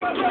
Brother!